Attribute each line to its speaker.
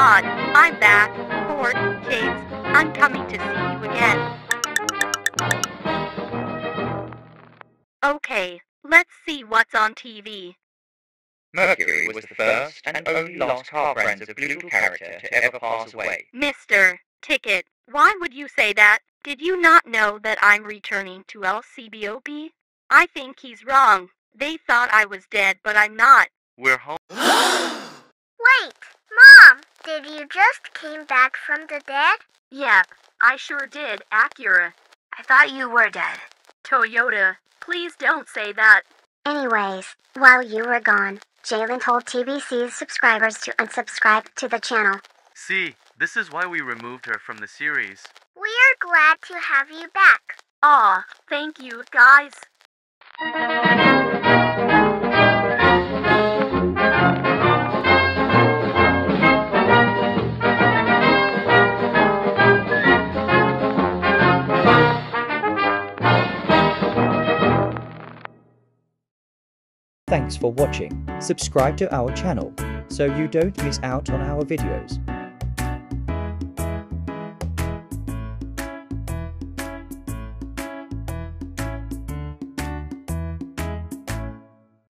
Speaker 1: I'm back. Ford, James, I'm coming to see you again. Okay, let's see what's on TV.
Speaker 2: Mercury was the first and only lost Harbrand's blue character to ever pass away.
Speaker 1: Mr. Ticket, why would you say that? Did you not know that I'm returning to LCBOB? I think he's wrong. They thought I was dead, but I'm not.
Speaker 2: We're home.
Speaker 3: Wait, Mom, did you just came back from the dead?
Speaker 1: Yep, I sure did, Acura.
Speaker 3: I thought you were dead.
Speaker 1: Toyota, please don't say that.
Speaker 3: Anyways, while you were gone, Jalen told TBC's subscribers to unsubscribe to the channel.
Speaker 4: See, this is why we removed her from the series.
Speaker 3: We are glad to have you back.
Speaker 1: Aw, thank you, guys.
Speaker 5: Thanks for watching. Subscribe to our channel so you don't miss out on our videos.